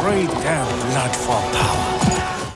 trade their blood for power.